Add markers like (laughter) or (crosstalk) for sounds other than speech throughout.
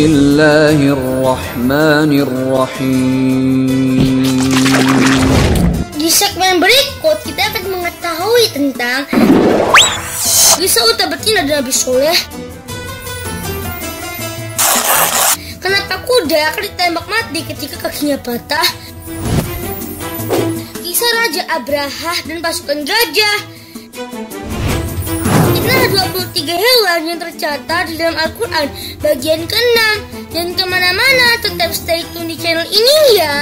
Bismillahirrahmanirrahim. Di segmen berikut kita akan mengetahui tentang Kisah Utabatin ada Nabi Soleh. Kenapa kuda akan ditembak mati ketika kakinya patah? Kisah Raja Abraha dan pasukan gajah. Inilah 23 hewan yang tercatat di dalam Al-Quran. Bagian ke-6 Dan ke mana-mana tetap stay tune di channel ini ya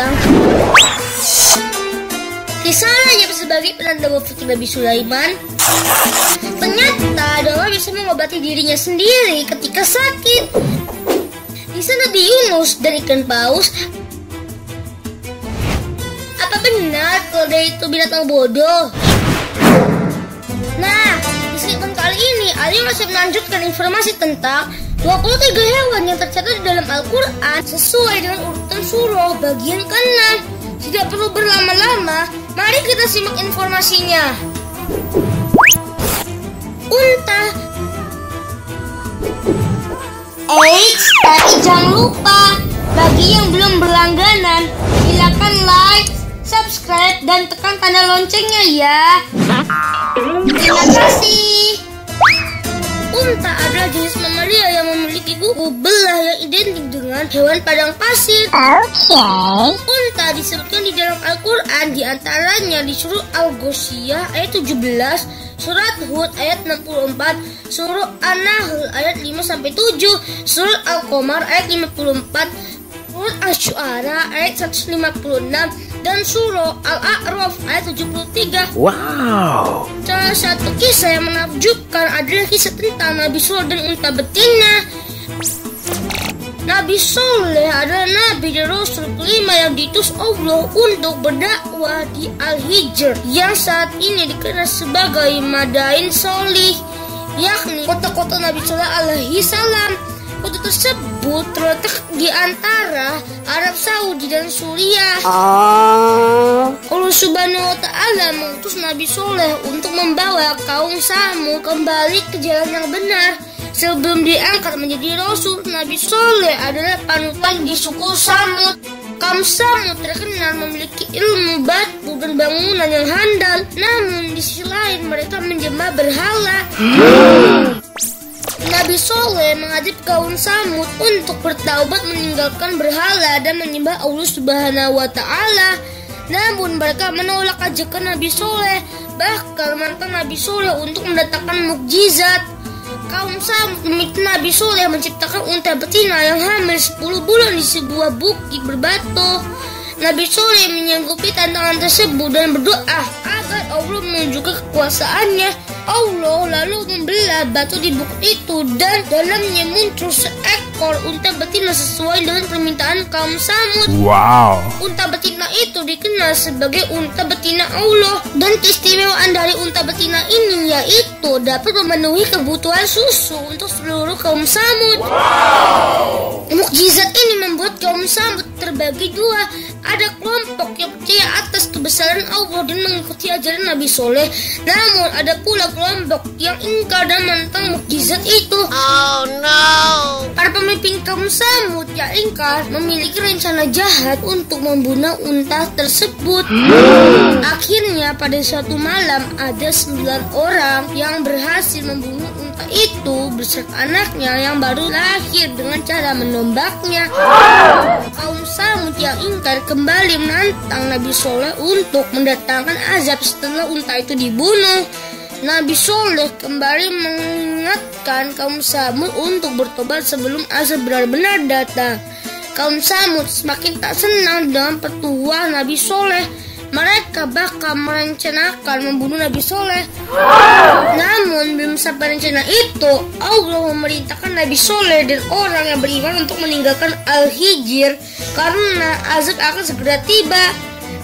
tentang Kisah Rajab sebagai penanda wafat Nabi Sulaiman. Ternyata Allah bisa mengobati dirinya sendiri ketika sakit. Kisah Nabi Yunus dan ikan paus. Apa benar kalau dia itu binatang bodoh? Nah, di segmen kali ini Ari masih melanjutkan informasi tentang 23 hewan yang tercatat di dalam Al-Quran sesuai dengan urutan surah bagian ke-6 Tidak perlu berlama-lama, mari kita simak informasinya. Unta. Eits, tapi jangan lupa Bagi yang belum berlangganan Silakan like, subscribe, dan tekan tanda loncengnya ya. Terima kasih. Unta adalah jenis mamalia kuku belah yang identik dengan hewan padang pasir. Unta disebutkan di dalam Al-Quran di antaranya di surah Al-Ghoshiyah ayat 17, surat Hud ayat 64, surah An-Nahl ayat 5-7, surat Al-Qamar ayat 54, Surat Asy-Syu'ara ayat 156 dan surah Al-A'raf ayat 73. Wow Salah satu kisah yang menakjubkan adalah kisah tentang Nabi Soleh dan unta betina. Nabi Soleh adalah Nabi dan Rasul kelima yang diutus Allah untuk berdakwah di Al-Hijr yang saat ini dikenal sebagai Madain Solih yakni kota-kota Nabi Soleh alaihi salam. Kota tersebut terletak di antara Arab Saudi dan Suriah. Allah Subhanahu wa taala mengutus Nabi Soleh untuk membawa kaum Samud kembali ke jalan yang benar. Sebelum diangkat menjadi rasul, Nabi Soleh adalah panutan di suku Samud. Kaum Samud terkenal memiliki ilmu batu dan bangunan yang handal. Namun di sisi lain mereka menjemah berhala. Nabi Soleh mengajak kaum Samud untuk bertaubat meninggalkan berhala dan menyembah Allah Subhanahu wa taala. Namun mereka menolak ajakan Nabi Soleh, bahkan menentang Nabi Soleh untuk mendatangkan mukjizat. Kaum Samud meminta Nabi Soleh menciptakan unta betina yang hamil 10 bulan di sebuah bukit berbatu. Nabi Soleh menyanggupi tantangan tersebut dan berdoa agar Allah menunjukkan kekuasaannya. Allah lalu membelah batu di bukit itu dan dalamnya muncul seekor unta betina sesuai dengan permintaan kaum Samud. Wow Unta betina itu dikenal sebagai unta betina Allah dan keistimewaan dari unta betina ini yaitu dapat memenuhi kebutuhan susu untuk seluruh kaum Samud. Mukjizat ini membuat kaum Samud terbagi dua. Ada kelompok yang percaya atas kebesaran Allah dan mengikuti ajaran Nabi Soleh. Namun ada pula kelompok yang ingkar dan menentang mukjizat itu. Oh no! Para pemimpin kaum Samud yang ingkar memiliki rencana jahat untuk membunuh unta tersebut. Akhirnya pada suatu malam ada sembilan orang yang berhasil membunuh unta itu beserta anaknya yang baru lahir dengan cara menombaknya. Kaum Samud yang ingkar kembali menantang Nabi Soleh untuk mendatangkan azab setelah unta itu dibunuh. Nabi Soleh kembali mengingatkan kaum Samud untuk bertobat sebelum azab benar-benar datang. Kaum Samud semakin tak senang dengan petuah Nabi Soleh. mereka bakal merencanakan membunuh Nabi Soleh. Namun belum sampai rencana itu, Allah memerintahkan Nabi Soleh dan orang yang beriman untuk meninggalkan Al-Hijr karena azab akan segera tiba.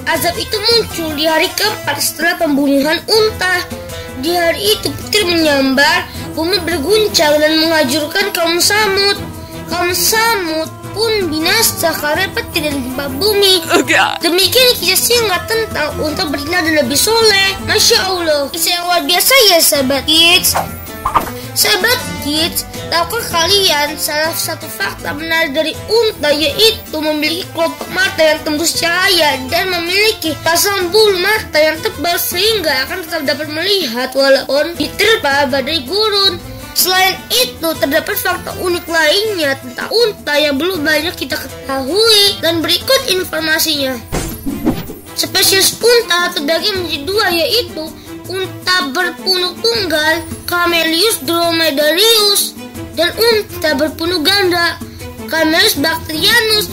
Azab itu muncul di hari keempat setelah pembunuhan unta. Di hari itu petir menyambar, bumi berguncang dan menghancurkan kaum Samud. Kaum Samud pun binasa karena petir dan gempa bumi. Demikian kisah singkat tentang unta berzina dan lebih soleh. Masya Allah, kisah yang luar biasa ya sahabat kids. Sahabat kids, tahukah kalian salah satu fakta menarik dari unta yaitu memiliki kelopak mata yang tembus cahaya dan memiliki pasang bulu mata yang tebal sehingga akan tetap dapat melihat walaupun diterpa badai gurun. Selain itu, terdapat fakta unik lainnya tentang unta yang belum banyak kita ketahui dan berikut informasinya. Spesies unta terbagi menjadi dua yaitu unta berpunuk tunggal Camellius dromedarius dan unta berpunuk ganda Camellius bactrianus.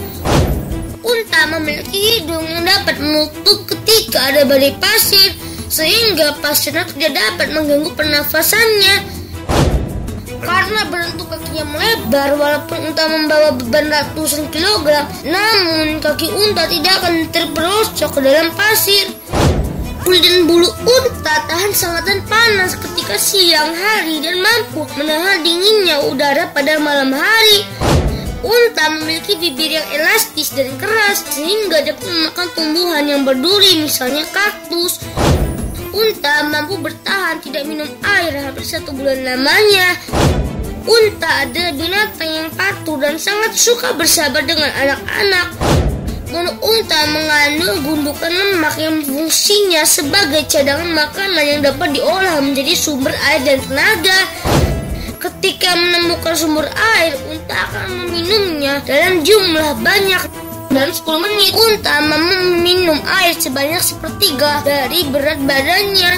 Unta memiliki hidung yang dapat menutup ketika ada badai pasir sehingga pasirnya tidak dapat mengganggu pernafasannya karena bentuk kakinya melebar walaupun unta membawa beban ratusan kilogram namun kaki unta tidak akan terperosok ke dalam pasir kulit dan bulu unta tahan sangat dan panas ketika siang hari dan mampu menahan dinginnya udara pada malam hari Unta memiliki bibir yang elastis dan keras sehingga dapat memakan tumbuhan yang berduri misalnya kaktus. Unta mampu bertahan tidak minum air hampir satu bulan lamanya. Unta adalah binatang yang patuh dan sangat suka bersahabat dengan anak-anak. Unta mengandung gundukan lemak yang fungsinya sebagai cadangan makanan yang dapat diolah menjadi sumber air dan tenaga. Ketika menemukan sumber air, unta akan meminumnya dalam jumlah banyak dalam 10 menit. Unta meminum air sebanyak sepertiga dari berat badannya.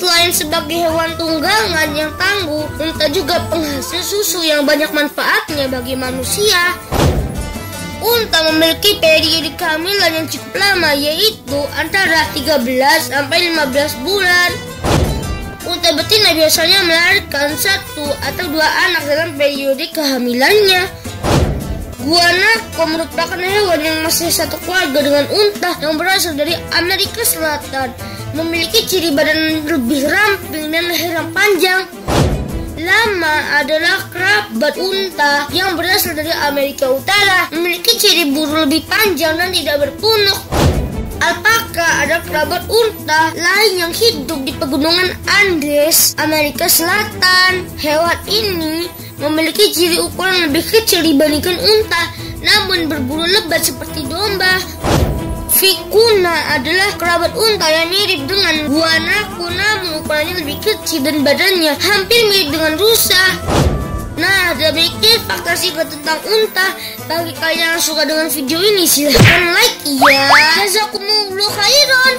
Selain sebagai hewan tunggangan yang tangguh, unta juga penghasil susu yang banyak manfaatnya bagi manusia. Unta memiliki periode kehamilan yang cukup lama yaitu antara 13 sampai 15 bulan. Unta betina biasanya melahirkan satu atau dua anak dalam periode kehamilannya. Guanaco merupakan hewan yang masih satu keluarga dengan unta yang berasal dari Amerika Selatan memiliki ciri badan lebih ramping dan leher yang panjang. Lama adalah kerabat unta yang berasal dari Amerika Utara, memiliki ciri buru lebih panjang dan tidak berpunuk. Alpaka adalah kerabat unta lain yang hidup di pegunungan Andes, Amerika Selatan. Hewan ini memiliki ciri ukuran lebih kecil dibandingkan unta, namun berbulu lebat seperti domba. Vicuna adalah kerabat unta yang mirip dengan guanaco namun ukurannya lebih kecil dan badannya hampir mirip dengan rusa. Nah, demikian fakta singkat tentang unta. Bagi kalian yang suka dengan video ini, silahkan like ya. Jazakumullah khairan.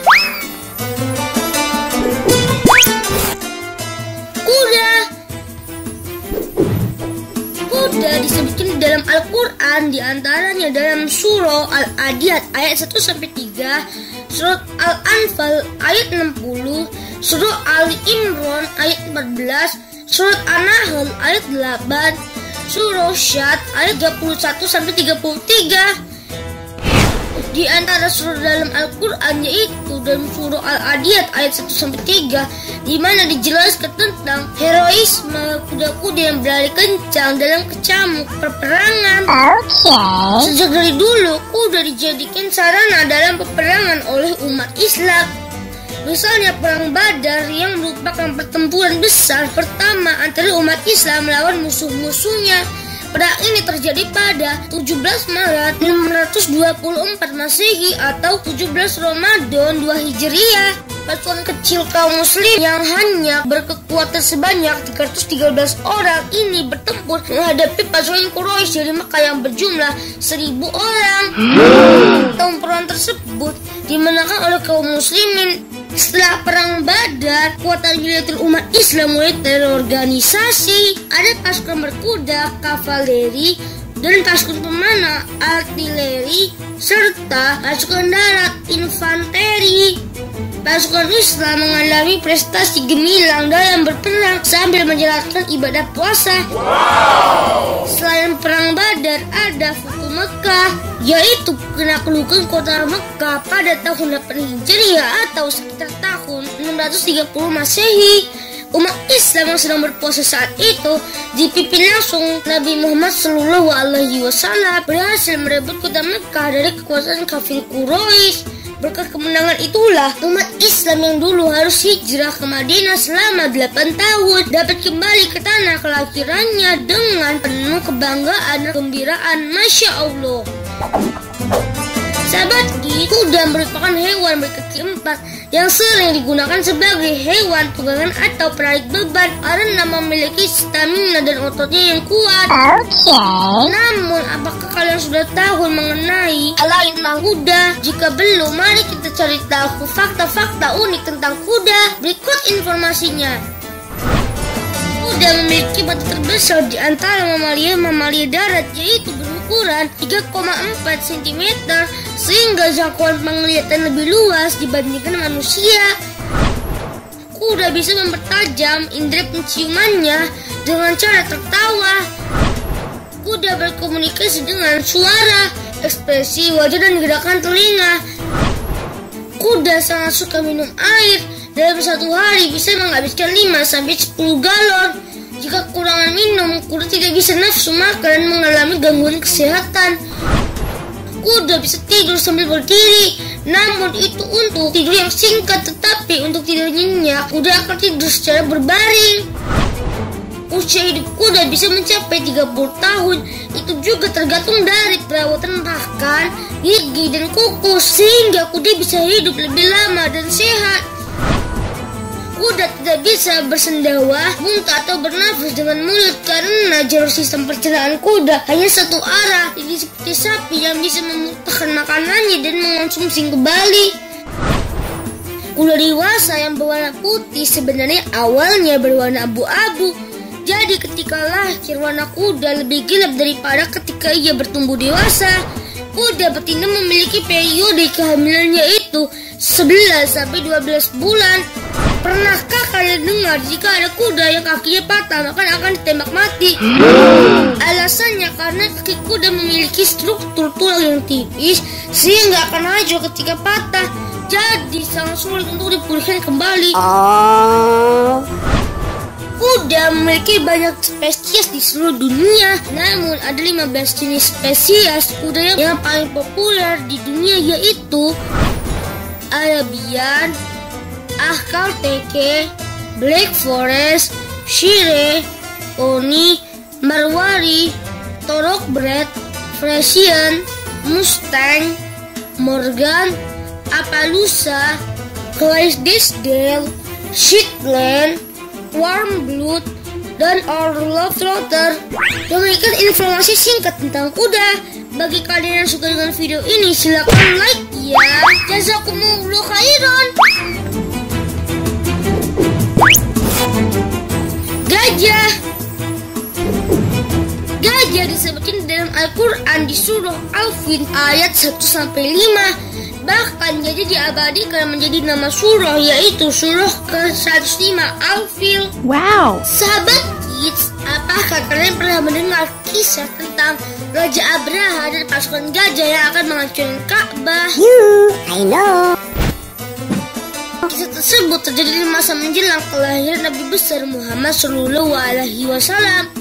Kuda Kuda disebutkan di dalam Al-Quran di antaranya dalam surah Al-Adiyat ayat 1 sampai 3, surat Al-Anfal ayat 60, surah Ali Imran ayat 14, surat An-Nahl ayat 8, surah Syad ayat 31 sampai 33. Di antara surah dalam Al-Quran yaitu dalam surah Al-Adiyat ayat 1 sampai 3 di mana dijelaskan tentang heroisme kuda-kuda yang berlari kencang dalam kecamuk perperangan. Okay. Sejak dari dulu kuda dijadikan sarana dalam peperangan oleh umat Islam. Misalnya perang Badar yang merupakan pertempuran besar pertama antara umat Islam melawan musuh-musuhnya Perang ini terjadi pada 17 Maret 624 Masehi atau 17 Ramadan 2 Hijriah. Pasukan kecil kaum muslim yang hanya berkekuatan sebanyak 313 orang ini bertempur menghadapi pasukan Quraisy dari Mekah yang berjumlah 1000 orang. Tempuran tersebut dimenangkan oleh kaum muslimin setelah perang Badar, kekuatan militer umat Islam mulai terorganisasi. Ada pasukan berkuda, kavaleri, dan pasukan pemanah artileri serta pasukan darat infanteri. Pasukan Islam mengalami prestasi gemilang dalam berperang sambil menjalankan ibadah puasa. Wow. Selain perang Badar, ada Fuku Mekah, yaitu penaklukan kota Mekah pada tahun 8 Hijriah atau sekitar tahun 630 Masehi. Umat Islam yang sedang berpuasa saat itu dipimpin langsung Nabi Muhammad Shallallahu Alaihi Wasallam berhasil merebut kota Mekah dari kekuatan kafir Quraisy. Berkat kemenangan itulah umat Islam yang dulu harus hijrah ke Madinah selama 8 tahun dapat kembali ke tanah kelahirannya dengan penuh kebanggaan dan kegembiraan. Masya Allah. Sahabat kuda merupakan hewan berkaki empat yang sering digunakan sebagai hewan tunggangan atau penarik beban karena memiliki stamina dan ototnya yang kuat. Okay. Namun, apakah kalian sudah tahu mengenai lain tentang kuda? Jika belum, mari kita cari tahu fakta-fakta unik tentang kuda. Berikut informasinya. Kuda memiliki batu terbesar di antara mamalia-mamalia darat yaitu berukuran 3,4 cm sehingga jangkauan penglihatan lebih luas dibandingkan manusia. Kuda bisa mempertajam indera penciumannya dengan cara tertawa. Kuda berkomunikasi dengan suara, ekspresi wajah dan gerakan telinga. Kuda sangat suka minum air. Dalam satu hari bisa menghabiskan 5 sampai 10 galon. Jika kekurangan minum, kuda tidak bisa nafsu makan mengalami gangguan kesehatan. Kuda bisa tidur sambil berdiri, namun itu untuk tidur yang singkat tetapi untuk tidur nyenyak, kuda akan tidur secara berbaring. Usia hidup kuda bisa mencapai 30 tahun. Itu juga tergantung dari perawatan pakan, gigi, dan kuku sehingga kuda bisa hidup lebih lama dan sehat kuda tidak bisa bersendawa, muntah atau bernafas dengan mulut karena jalur sistem pencernaan kuda hanya satu arah. Jadi seperti sapi yang bisa memuntahkan makanannya dan mengonsumsi kembali. Kuda dewasa yang berwarna putih sebenarnya awalnya berwarna abu-abu. Jadi ketika lahir warna kuda lebih gelap daripada ketika ia bertumbuh dewasa. Kuda betina memiliki periode kehamilannya itu 11 sampai 12 bulan. Pernahkah kalian dengar jika ada kuda yang kakinya patah maka akan ditembak mati? (gasps) Alasannya karena kaki kuda memiliki struktur tulang yang tipis sehingga akan hancur ketika patah. Jadi sangat sulit untuk dipulihkan kembali. Oh. Kuda memiliki banyak spesies di seluruh dunia. Namun ada 15 jenis spesies kuda yang paling populer di dunia yaitu Arabian, Ahkal Teke, Black Forest, Shire, Oni, Marwari, Torok Bread, Frisian, Mustang, Morgan, Appaloosa, Clydesdale, Shetland, Warm Blood, dan Orlov Trotter. Demikian informasi singkat tentang kuda. Bagi kalian yang suka dengan video ini, silahkan like ya. Jazakumullah khairan. Gajah. Gajah disebutkan dalam Al-Quran di surah Al-Fin ayat 1 sampai 5 Bahkan gajah diabadikan menjadi nama surah yaitu surah ke-105 Al-Fil. Wow. Sahabat kids, apakah kalian pernah mendengar kisah tentang Raja Abraha dan pasukan gajah yang akan menghancurkan Ka'bah? You, I know tersebut terjadi di masa menjelang kelahiran Nabi besar Muhammad Shallallahu Alaihi Wasallam.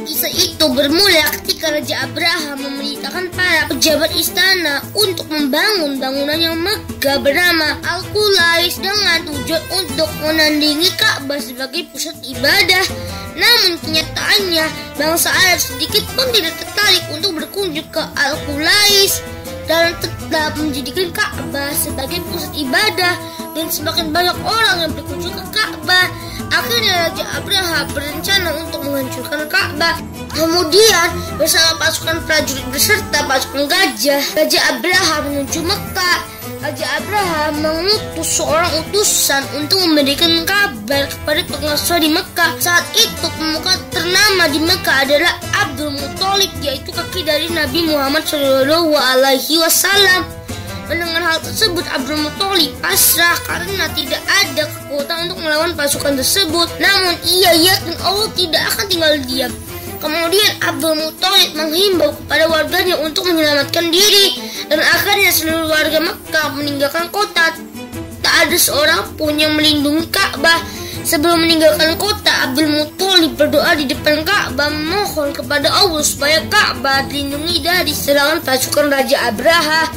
Kisah itu bermula ketika Raja Abraham memerintahkan para pejabat istana untuk membangun bangunan yang megah bernama Al-Qulais dengan tujuan untuk menandingi Ka'bah sebagai pusat ibadah. Namun kenyataannya bangsa Arab sedikit pun tidak tertarik untuk berkunjung ke Al-Qulais dan tetap menjadikan Ka'bah sebagai pusat ibadah dan semakin banyak orang yang berkunjung ke Ka'bah. Akhirnya Raja Abraha berencana untuk menghancurkan Ka'bah. Kemudian bersama pasukan prajurit beserta pasukan gajah, Raja Abraha menuju Mekah. Raja Abraham mengutus seorang utusan untuk memberikan kabar kepada penguasa di Mekah. Saat itu pemuka ternama di Mekah adalah Abdul Muthalib, yaitu kaki dari Nabi Muhammad Shallallahu Alaihi Wasallam. Mendengar hal tersebut, Abdul Muthalib pasrah karena tidak ada kekuatan untuk melawan pasukan tersebut. Namun ia yakin Allah tidak akan tinggal diam. Kemudian Abdul Muthalib menghimbau kepada warganya untuk menyelamatkan diri dan akhirnya seluruh warga Mekah meninggalkan kota. Tak ada seorang pun yang melindungi Ka'bah. Sebelum meninggalkan kota, Abdul Muthalib berdoa di depan Ka'bah memohon kepada Allah supaya Ka'bah dilindungi dari serangan pasukan Raja Abraha.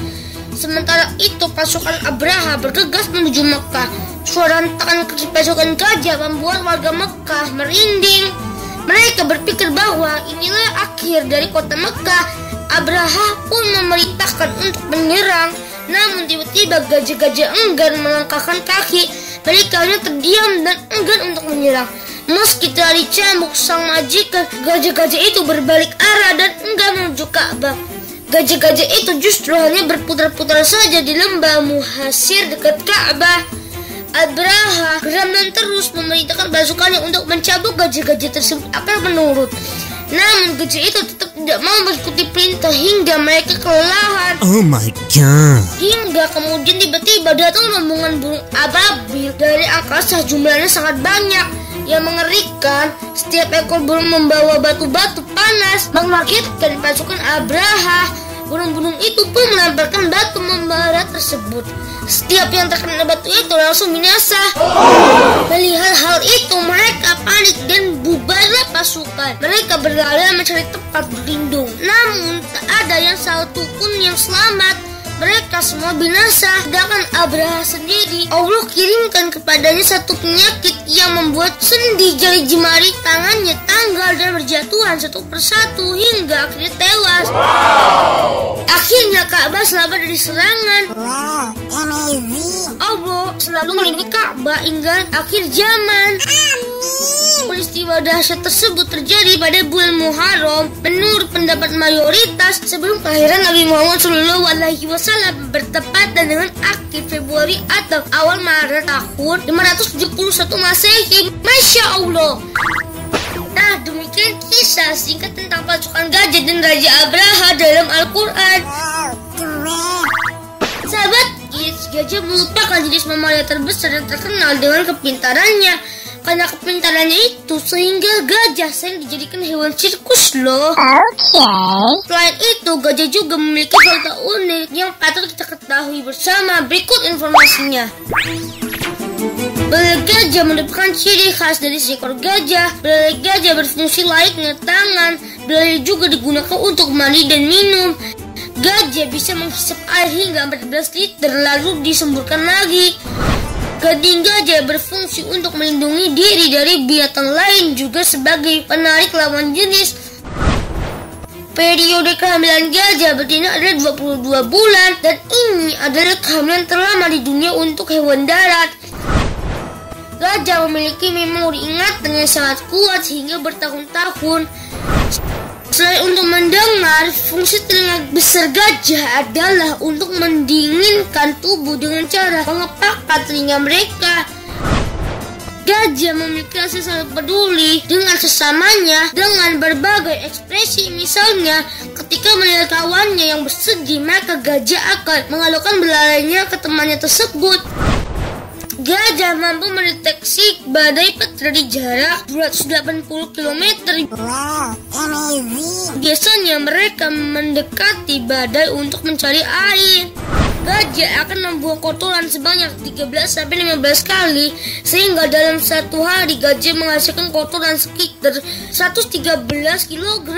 Sementara itu pasukan Abraha bergegas menuju Mekah. Suara hentakan pasukan gajah membuat warga Mekah merinding. Mereka berpikir bahwa inilah akhir dari kota Mekah. Abraha pun memerintahkan untuk menyerang. Namun tiba-tiba gajah-gajah enggan melangkahkan kaki. Mereka hanya terdiam dan enggan untuk menyerang. Meski telah dicambuk sang majikan, gajah-gajah itu berbalik arah dan enggan menuju Ka'bah. Gajah-gajah itu justru hanya berputar-putar saja di lembah Muhasir dekat Ka'bah. Abraha geram dan terus memerintahkan pasukannya untuk mencabuk gajah-gajah tersebut agar menurut. Namun gajah itu tetap tidak mau mengikuti perintah hingga mereka kelelahan. Oh my god. Hingga kemudian tiba-tiba datang rombongan burung ababil dari angkasa jumlahnya sangat banyak yang mengerikan. Setiap ekor burung membawa batu-batu panas mengagetkan pasukan Abraha. Burung-burung itu pun melemparkan batu membara tersebut. Setiap yang terkena batu itu langsung binasa. Melihat hal itu, mereka panik dan bubarlah pasukan. Mereka berlari mencari tempat berlindung. Namun, tak ada yang satu pun yang selamat. Mereka semua binasa, sedangkan Abraha sendiri Allah kirimkan kepadanya satu penyakit yang membuat sendi jari jemari tangannya tanggal dan berjatuhan satu persatu hingga akhirnya tewas. Akhirnya Ka'bah selamat dari serangan. Wow, amazing. Allah selalu melindungi Ka'bah hingga akhir zaman. Peristiwa dahsyat tersebut terjadi pada bulan Muharram menurut pendapat mayoritas sebelum kelahiran Nabi Muhammad Shallallahu Alaihi Wasallam bertepatan dengan akhir Februari atau awal Maret tahun 571 Masehi. Masya Allah. Nah, demikian kisah singkat tentang pasukan gajah dan Raja Abraha dalam Al-Quran. Sahabat gajah merupakan jenis mamalia terbesar dan terkenal dengan kepintarannya. Karena kepintarannya itu sehingga gajah sering dijadikan hewan sirkus loh. Okay. Selain itu, gajah juga memiliki fakta unik yang patut kita ketahui bersama. Berikut informasinya. Belalai gajah merupakan ciri khas dari seekor gajah. Belalai gajah berfungsi layaknya tangan. Belalai juga digunakan untuk mandi dan minum. Gajah bisa menghisap air hingga 14 liter lalu disemburkan lagi. Gading gajah berfungsi untuk melindungi diri dari binatang lain juga sebagai penarik lawan jenis. Periode kehamilan gajah betina adalah 22 bulan dan ini adalah kehamilan terlama di dunia untuk hewan darat. Gajah memiliki memori ingatan yang sangat kuat hingga bertahun-tahun. Selain untuk mendengar, fungsi telinga besar gajah adalah untuk mendinginkan tubuh dengan cara mengepakkan telinga mereka. Gajah memiliki rasa sangat peduli dengan sesamanya dengan berbagai ekspresi. Misalnya, ketika melihat kawannya yang bersedih, maka gajah akan mengalungkan belalainya ke temannya tersebut. Gajah mampu mendeteksi badai petir di jarak 280 km. Wow. Biasanya mereka mendekati badai untuk mencari air. Gajah akan membuang kotoran sebanyak 13-15 kali sehingga dalam satu hari gajah menghasilkan kotoran sekitar 113 kg.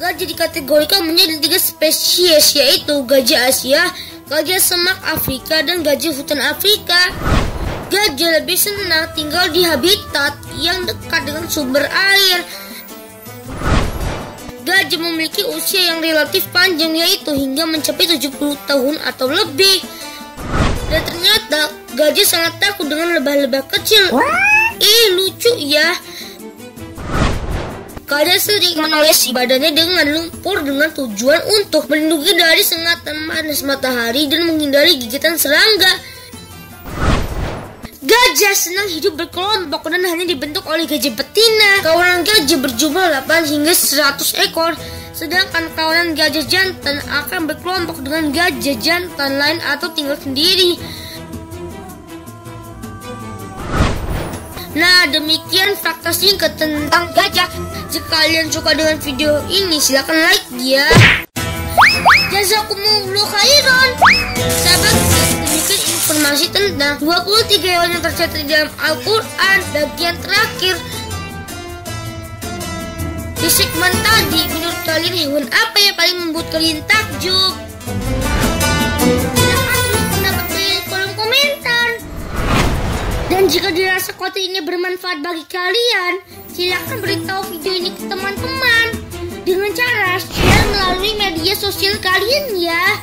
Gajah dikategorikan menjadi tiga spesies yaitu gajah Asia, gajah semak Afrika, dan gajah hutan Afrika. Gajah lebih senang tinggal di habitat yang dekat dengan sumber air. Gajah memiliki usia yang relatif panjang yaitu hingga mencapai 70 tahun atau lebih. Dan ternyata gajah sangat takut dengan lebah-lebah kecil. Ih lucu ya. Gajah sering menolesi badannya dengan lumpur dengan tujuan untuk melindungi dari sengatan panas matahari dan menghindari gigitan serangga. Gajah senang hidup berkelompok dan hanya dibentuk oleh gajah betina. Kawanan gajah berjumlah 8 hingga 100 ekor. Sedangkan kawanan gajah jantan akan berkelompok dengan gajah jantan lain atau tinggal sendiri. Nah, demikian fakta singkat tentang gajah. Jika kalian suka dengan video ini, silahkan like ya. Jazakumullah khairan. Sahabat, demikian informasi tentang 23 hewan yang tercatat dalam Al-Quran bagian terakhir. Di segmen tadi, menurut kalian hewan apa yang paling membuat kalian takjub? Silahkan tulis pendapat kalian di kolom komentar. Dan jika dirasa konten ini bermanfaat bagi kalian, silakan beritahu video ini ke teman-teman dengan cara share melalui media sosial kalian ya.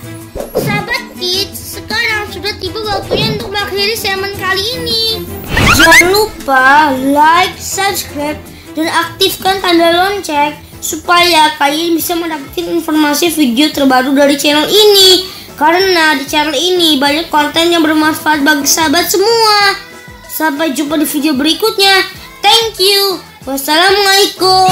Sahabat Kids, sekarang sudah tiba waktunya untuk mengakhiri segmen kali ini. Jangan lupa like, subscribe, dan aktifkan tanda lonceng supaya kalian bisa mendapatkan informasi video terbaru dari channel ini. Karena di channel ini banyak konten yang bermanfaat bagi sahabat semua. Sampai jumpa di video berikutnya. Thank you. Wassalamualaikum.